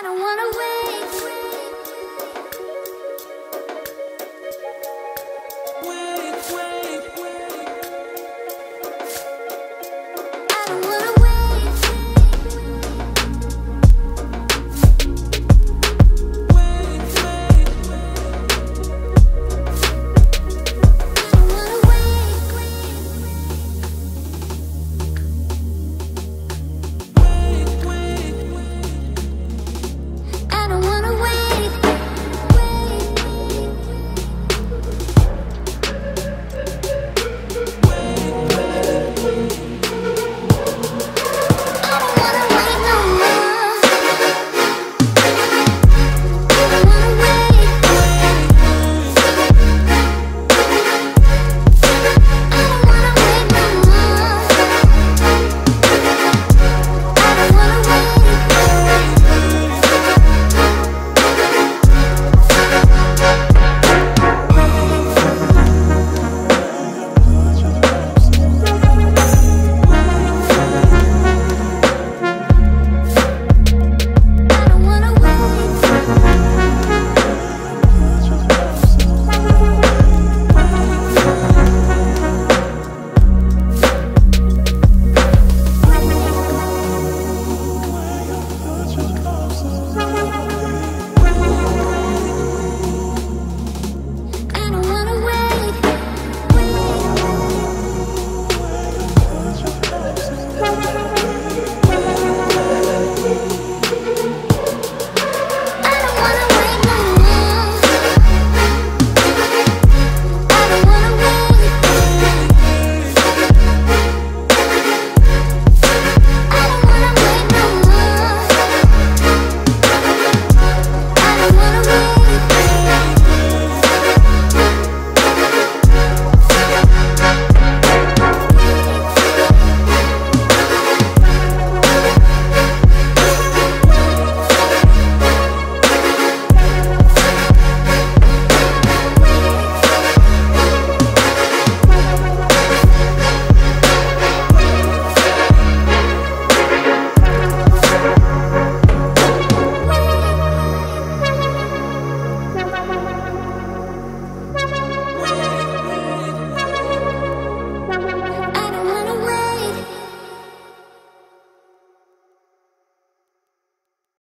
I don't wanna wait.